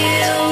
you.